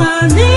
Sunny